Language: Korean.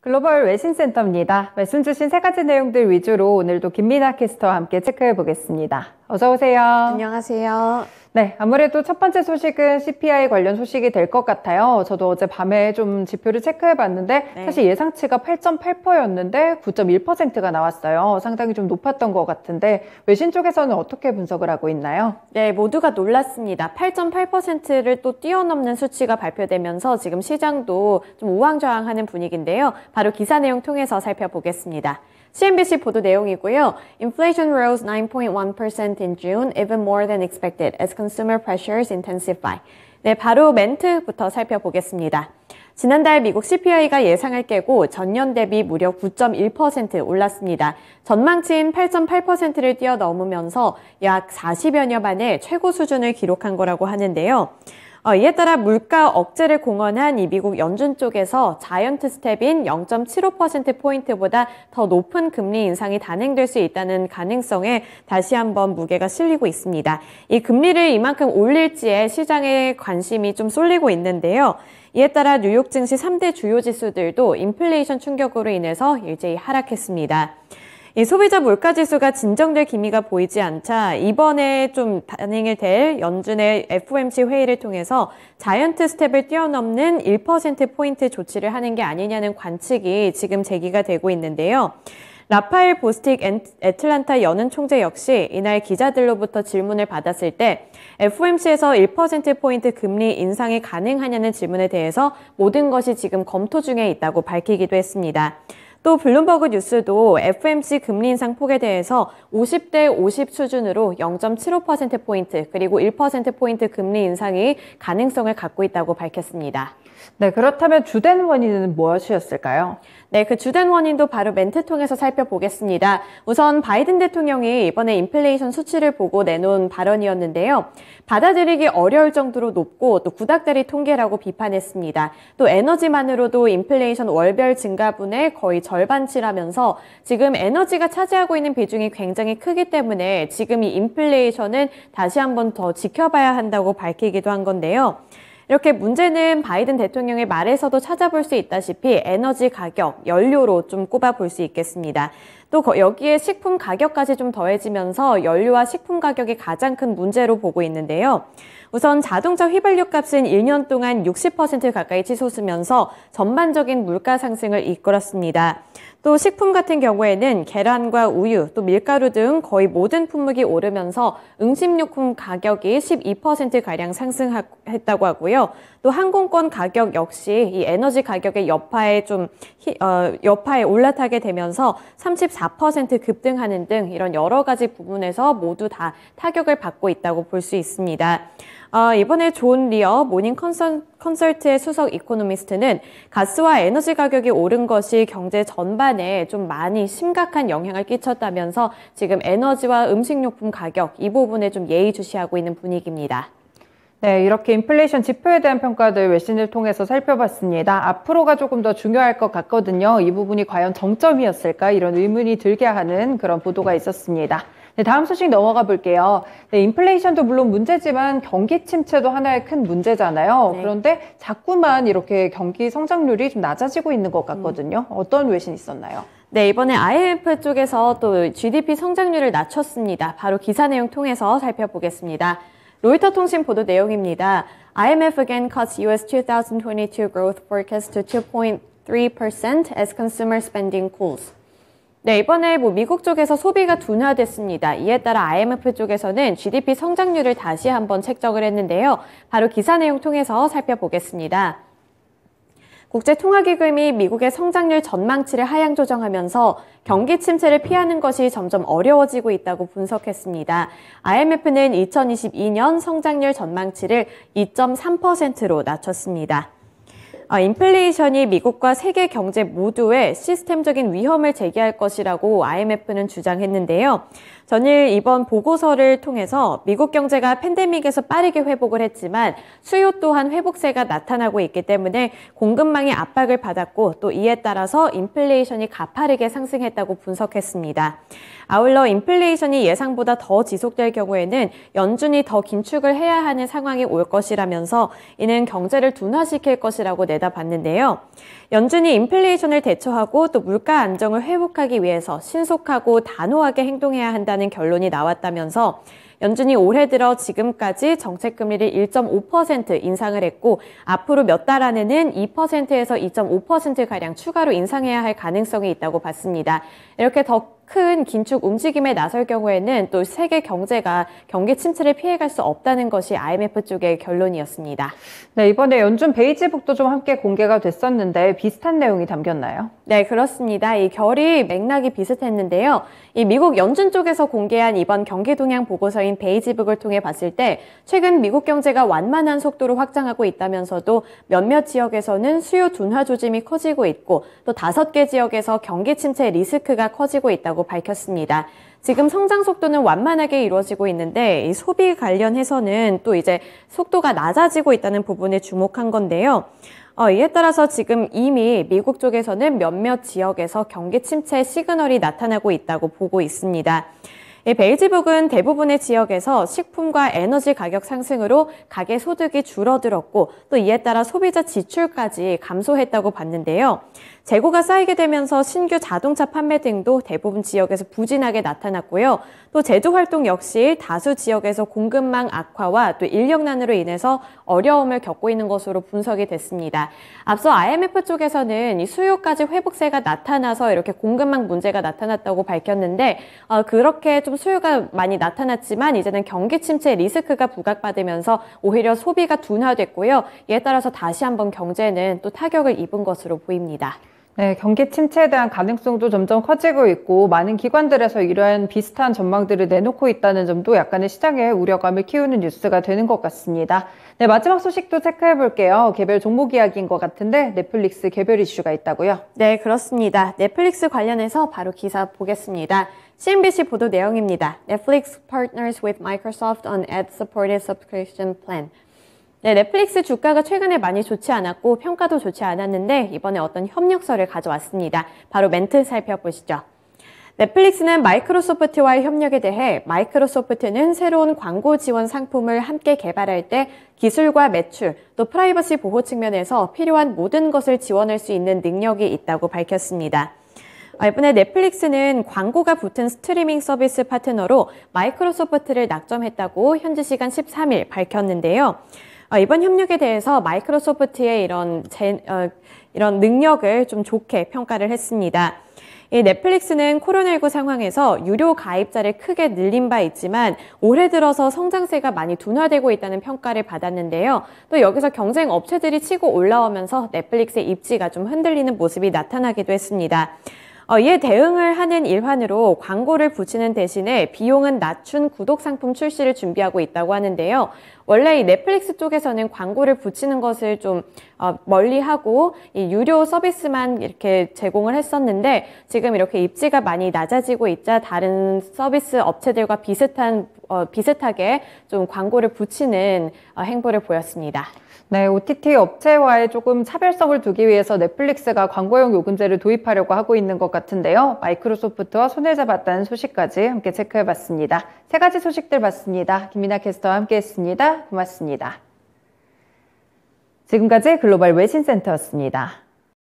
글로벌 외신센터입니다. 말씀 주신 세 가지 내용들 위주로 오늘도 김민아 캐스터와 함께 체크해 보겠습니다. 어서 오세요. 안녕하세요. 네, 아무래도 첫 번째 소식은 CPI 관련 소식이 될 것 같아요. 저도 어제 밤에 좀 지표를 체크해 봤는데 네. 사실 예상치가 8.8%였는데 9.1%가 나왔어요. 상당히 좀 높았던 것 같은데 외신 쪽에서는 어떻게 분석을 하고 있나요? 네, 모두가 놀랐습니다. 8.8%를 또 뛰어넘는 수치가 발표되면서 지금 시장도 좀 우왕좌왕하는 분위기인데요. 바로 기사 내용 통해서 살펴보겠습니다. CNBC 보도 내용이고요. Inflation rose 9.1% in June, even more than expected as consumer pressures intensify. 네, 바로 멘트부터 살펴보겠습니다. 지난달 미국 CPI가 예상을 깨고 전년 대비 무려 9.1% 올랐습니다. 전망치인 8.8%를 뛰어넘으면서 약 40여년 만에 최고 수준을 기록한 거라고 하는데요. 어, 이에 따라 물가 억제를 공언한 이 미국 연준 쪽에서 자이언트 스텝인 0.75%포인트보다 더 높은 금리 인상이 단행될 수 있다는 가능성에 다시 한번 무게가 실리고 있습니다. 이 금리를 이만큼 올릴지에 시장의 관심이 좀 쏠리고 있는데요. 이에 따라 뉴욕 증시 3대 주요 지수들도 인플레이션 충격으로 인해서 일제히 하락했습니다. 이 소비자 물가 지수가 진정될 기미가 보이지 않자 이번에 좀 단행이 될 연준의 FOMC 회의를 통해서 자이언트 스텝을 뛰어넘는 1%포인트 조치를 하는 게 아니냐는 관측이 지금 제기가 되고 있는데요. 라파엘 보스틱 애틀란타 연은 총재 역시 이날 기자들로부터 질문을 받았을 때 FOMC에서 1%포인트 금리 인상이 가능하냐는 질문에 대해서 모든 것이 지금 검토 중에 있다고 밝히기도 했습니다. 또 블룸버그 뉴스도 FMC 금리 인상 폭에 대해서 50대 50 수준으로 0.75%포인트 그리고 1%포인트 금리 인상이 가능성을 갖고 있다고 밝혔습니다. 네, 그렇다면 주된 원인은 무엇이었을까요? 네, 그 주된 원인도 바로 멘트 통해서 살펴보겠습니다. 우선 바이든 대통령이 이번에 인플레이션 수치를 보고 내놓은 발언이었는데요. 받아들이기 어려울 정도로 높고 또 구닥다리 통계라고 비판했습니다. 또 에너지만으로도 인플레이션 월별 증가분의 거의 절 반치라면서 지금 에너지가 차지하고 있는 비중이 굉장히 크기 때문에 지금 이 인플레이션은 다시 한번 더 지켜봐야 한다고 밝히기도 한 건데요. 이렇게 문제는 바이든 대통령의 말에서도 찾아볼 수 있다시피 에너지 가격, 연료로 좀 꼽아볼 수 있겠습니다. 또 여기에 식품 가격까지 좀 더해지면서 연료와 식품 가격이 가장 큰 문제로 보고 있는데요. 우선 자동차 휘발유 값은 1년 동안 60% 가까이 치솟으면서 전반적인 물가 상승을 이끌었습니다. 또 식품 같은 경우에는 계란과 우유, 또 밀가루 등 거의 모든 품목이 오르면서 응집용품 가격이 12%가량 상승했다고 하고요. 또 항공권 가격 역시 이 에너지 가격의 여파에 좀, 어, 여파에 올라타게 되면서 34% 급등하는 등 이런 여러 가지 부분에서 모두 다 타격을 받고 있다고 볼 수 있습니다. 어, 이번에 존 리어 모닝 컨설, 컨설트의 수석 이코노미스트는 가스와 에너지 가격이 오른 것이 경제 전반에 좀 많이 심각한 영향을 끼쳤다면서 지금 에너지와 음식료품 가격 이 부분에 좀 예의주시하고 있는 분위기입니다. 네, 이렇게 인플레이션 지표에 대한 평가들 외신을 통해서 살펴봤습니다. 앞으로가 조금 더 중요할 것 같거든요. 이 부분이 과연 정점이었을까 이런 의문이 들게 하는 그런 보도가 있었습니다. 네, 다음 소식 넘어가 볼게요. 네, 인플레이션도 물론 문제지만 경기 침체도 하나의 큰 문제잖아요. 네. 그런데 자꾸만 이렇게 경기 성장률이 좀 낮아지고 있는 것 같거든요. 어떤 외신 있었나요? 네, 이번에 IMF 쪽에서 또 GDP 성장률을 낮췄습니다. 바로 기사 내용 통해서 살펴보겠습니다. 로이터 통신 보도 내용입니다. IMF again cuts US 2022 growth forecast to 2.3% as consumer spending cools. 네, 이번에 뭐 미국 쪽에서 소비가 둔화됐습니다. 이에 따라 IMF 쪽에서는 GDP 성장률을 다시 한번 책정을 했는데요. 바로 기사 내용 통해서 살펴보겠습니다. 국제통화기금이 미국의 성장률 전망치를 하향 조정하면서 경기 침체를 피하는 것이 점점 어려워지고 있다고 분석했습니다. IMF는 2022년 성장률 전망치를 2.3%로 낮췄습니다. 아, 인플레이션이 미국과 세계 경제 모두에 시스템적인 위험을 제기할 것이라고 IMF는 주장했는데요. 전일 이번 보고서를 통해서 미국 경제가 팬데믹에서 빠르게 회복을 했지만 수요 또한 회복세가 나타나고 있기 때문에 공급망이 압박을 받았고 또 이에 따라서 인플레이션이 가파르게 상승했다고 분석했습니다. 아울러 인플레이션이 예상보다 더 지속될 경우에는 연준이 더 긴축을 해야 하는 상황이 올 것이라면서 이는 경제를 둔화시킬 것이라고 내다봤는데요. 연준이 인플레이션을 대처하고 또 물가 안정을 회복하기 위해서 신속하고 단호하게 행동해야 한다 는 결론이 나왔다면서 연준이 올해 들어 지금까지 정책 금리를 1.5% 인상을 했고 앞으로 몇 달 안에는 2%에서 2.5%가량 추가로 인상해야 할 가능성이 있다고 봤습니다. 이렇게 더 큰 긴축 움직임에 나설 경우에는 또 세계 경제가 경기 침체를 피해갈 수 없다는 것이 IMF 쪽의 결론이었습니다. 네, 이번에 연준 베이지북도 좀 함께 공개가 됐었는데 비슷한 내용이 담겼나요? 네, 그렇습니다. 이 결이 맥락이 비슷했는데요. 이 미국 연준 쪽에서 공개한 이번 경기 동향 보고서인 베이지북을 통해 봤을 때 최근 미국 경제가 완만한 속도로 확장하고 있다면서도 몇몇 지역에서는 수요 둔화 조짐이 커지고 있고 또 다섯 개 지역에서 경기 침체 리스크가 커지고 있다고 밝혔습니다. 지금 성장 속도는 완만하게 이루어지고 있는데 이 소비 관련해서는 또 이제 속도가 낮아지고 있다는 부분에 주목한 건데요. 어, 이에 따라서 지금 이미 미국 쪽에서는 몇몇 지역에서 경기 침체 시그널이 나타나고 있다고 보고 있습니다. 이 베이지북은 대부분의 지역에서 식품과 에너지 가격 상승으로 가계 소득이 줄어들었고 또 이에 따라 소비자 지출까지 감소했다고 봤는데요. 재고가 쌓이게 되면서 신규 자동차 판매 등도 대부분 지역에서 부진하게 나타났고요. 또 제조 활동 역시 다수 지역에서 공급망 악화와 또 인력난으로 인해서 어려움을 겪고 있는 것으로 분석이 됐습니다. 앞서 IMF 쪽에서는 이 수요까지 회복세가 나타나서 이렇게 공급망 문제가 나타났다고 밝혔는데 어, 그렇게 좀 수요가 많이 나타났지만 이제는 경기 침체 리스크가 부각받으면서 오히려 소비가 둔화됐고요. 이에 따라서 다시 한번 경제는 또 타격을 입은 것으로 보입니다. 네, 경기 침체에 대한 가능성도 점점 커지고 있고 많은 기관들에서 이러한 비슷한 전망들을 내놓고 있다는 점도 약간의 시장의 우려감을 키우는 뉴스가 되는 것 같습니다. 네, 마지막 소식도 체크해 볼게요. 개별 종목 이야기인 것 같은데 넷플릭스 개별 이슈가 있다고요? 네, 그렇습니다. 넷플릭스 관련해서 바로 기사 보겠습니다. CNBC 보도 내용입니다. Netflix partners with Microsoft on ad-supported subscription plan. 네, 넷플릭스 주가가 최근에 많이 좋지 않았고 평가도 좋지 않았는데 이번에 어떤 협력사를 가져왔습니다. 바로 멘트 살펴보시죠. 넷플릭스는 마이크로소프트와의 협력에 대해 마이크로소프트는 새로운 광고 지원 상품을 함께 개발할 때 기술과 매출, 또 프라이버시 보호 측면에서 필요한 모든 것을 지원할 수 있는 능력이 있다고 밝혔습니다. 이번에 넷플릭스는 광고가 붙은 스트리밍 서비스 파트너로 마이크로소프트를 낙점했다고 현지 시간 13일 밝혔는데요. 어, 이번 협력에 대해서 마이크로소프트의 이런 제, 어, 이런 능력을 좀 좋게 평가를 했습니다. 이 넷플릭스는 코로나19 상황에서 유료 가입자를 크게 늘린 바 있지만 올해 들어서 성장세가 많이 둔화되고 있다는 평가를 받았는데요. 또 여기서 경쟁 업체들이 치고 올라오면서 넷플릭스의 입지가 좀 흔들리는 모습이 나타나기도 했습니다. 어, 이에 대응을 하는 일환으로 광고를 붙이는 대신에 비용은 낮춘 구독 상품 출시를 준비하고 있다고 하는데요. 원래 이 넷플릭스 쪽에서는 광고를 붙이는 것을 좀 어, 멀리하고 이 유료 서비스만 이렇게 제공을 했었는데 지금 이렇게 입지가 많이 낮아지고 있자 다른 서비스 업체들과 비슷한 어, 비슷하게 좀 광고를 붙이는 어, 행보를 보였습니다. 네, OTT 업체와의 조금 차별성을 두기 위해서 넷플릭스가 광고용 요금제를 도입하려고 하고 있는 것 같은데요. 마이크로소프트와 손을 잡았다는 소식까지 함께 체크해 봤습니다. 세 가지 소식들 봤습니다. 김민아 캐스터와 함께 했습니다. 고맙습니다. 지금까지 글로벌 외신센터였습니다.